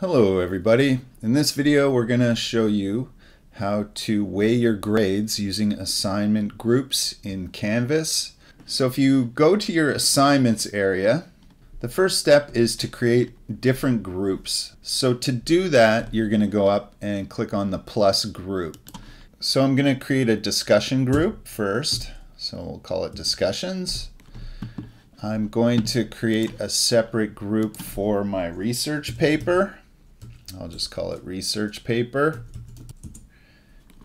Hello everybody. In this video we're going to show you how to weigh your grades using assignment groups in Canvas. So if you go to your assignments area, the first step is to create different groups. So to do that you're going to go up and click on the plus group. So I'm going to create a discussion group first. So we'll call it discussions. I'm going to create a separate group for my research paper. I'll just call it research paper.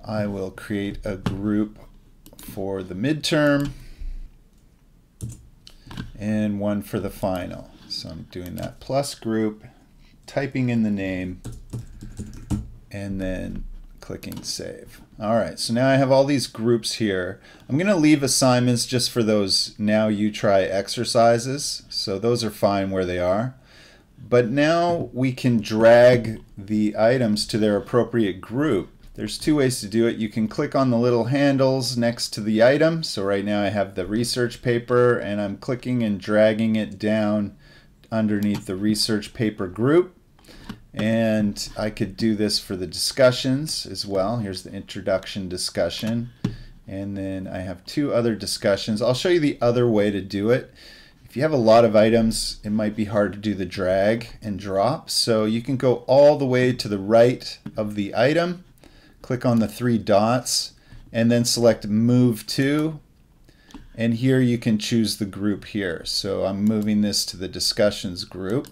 I will create a group for the midterm and one for the final. So I'm doing that plus group, typing in the name, and then clicking save. All right, so now I have all these groups here. I'm gonna leave assignments just for those now you try exercises. So those are fine where they are. But now we can drag the items to their appropriate group. There's two ways to do it. You can click on the little handles next to the item. So right now I have the research paper and I'm clicking and dragging it down underneath the research paper group. And I could do this for the discussions as well. Here's the introduction discussion. And then I have two other discussions. I'll show you the other way to do it. If you have a lot of items, it might be hard to do the drag and drop. So you can go all the way to the right of the item, click on the three dots, and then select Move To. And here you can choose the group here. So I'm moving this to the discussions group.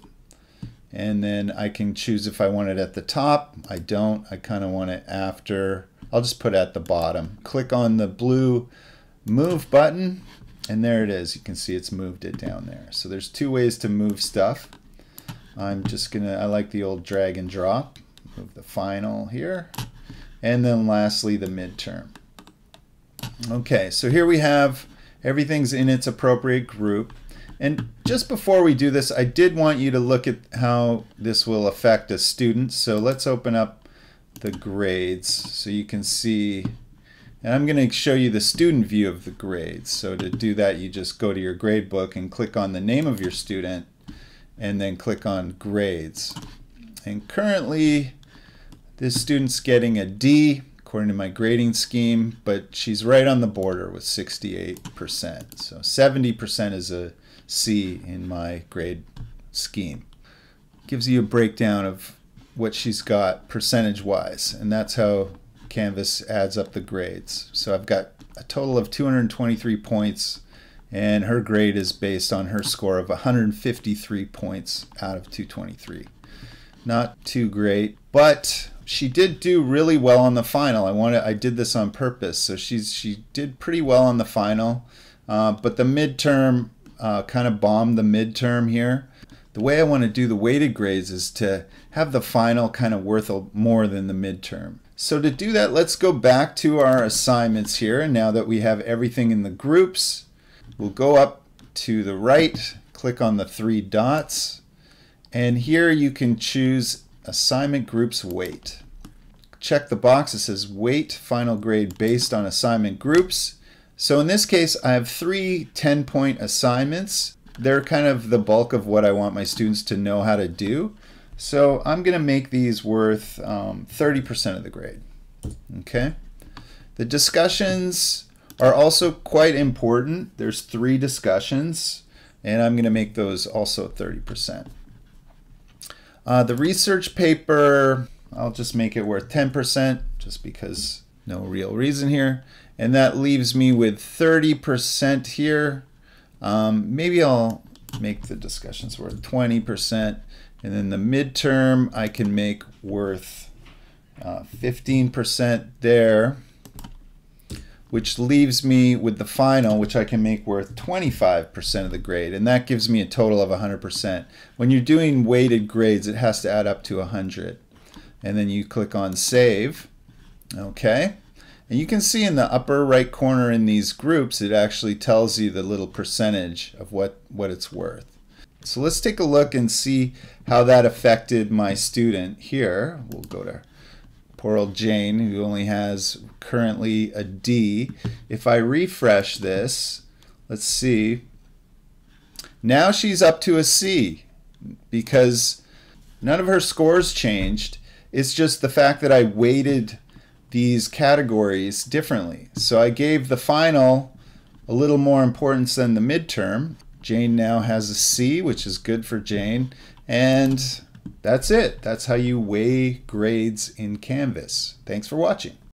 And then I can choose if I want it at the top. I don't. I kind of want it after. I'll just put it at the bottom. Click on the blue Move button and there it is. You can see it's moved it down there. So there's two ways to move stuff. I'm just gonna, I like the old drag and drop. Move the final here. And then lastly, the midterm. Okay, so here we have everything's in its appropriate group. And just before we do this, I did want you to look at how this will affect a student. So let's open up the grades so you can see and I'm going to show you the student view of the grades. So to do that, you just go to your grade book and click on the name of your student and then click on grades. And currently, this student's getting a D according to my grading scheme, but she's right on the border with 68%. So 70% is a C in my grade scheme. Gives you a breakdown of what she's got percentage wise, and that's how Canvas adds up the grades. So I've got a total of 223 points and her grade is based on her score of 153 points out of 223. Not too great, but she did do really well on the final. I wanted, I did this on purpose, so she's she did pretty well on the final, uh, but the midterm uh, kind of bombed the midterm here. The way I want to do the weighted grades is to have the final kind of worth more than the midterm. So to do that, let's go back to our assignments here. Now that we have everything in the groups, we'll go up to the right, click on the three dots, and here you can choose assignment groups weight. Check the box that says weight final grade based on assignment groups. So in this case, I have three 10 point assignments. They're kind of the bulk of what I want my students to know how to do. So I'm going to make these worth 30% um, of the grade. Okay. The discussions are also quite important. There's three discussions, and I'm going to make those also 30%. Uh, the research paper, I'll just make it worth 10% just because no real reason here. And that leaves me with 30% here. Um, maybe I'll make the discussions worth 20%. And then the midterm I can make worth 15% uh, there, which leaves me with the final, which I can make worth 25% of the grade. And that gives me a total of 100%. When you're doing weighted grades, it has to add up to 100. And then you click on Save. Okay. And you can see in the upper right corner in these groups, it actually tells you the little percentage of what, what it's worth. So let's take a look and see how that affected my student here. We'll go to poor old Jane, who only has currently a D. If I refresh this, let's see. Now she's up to a C because None of her scores changed. It's just the fact that I weighted these categories differently. So I gave the final a little more importance than the midterm. Jane now has a C, which is good for Jane. And that's it. That's how you weigh grades in Canvas. Thanks for watching.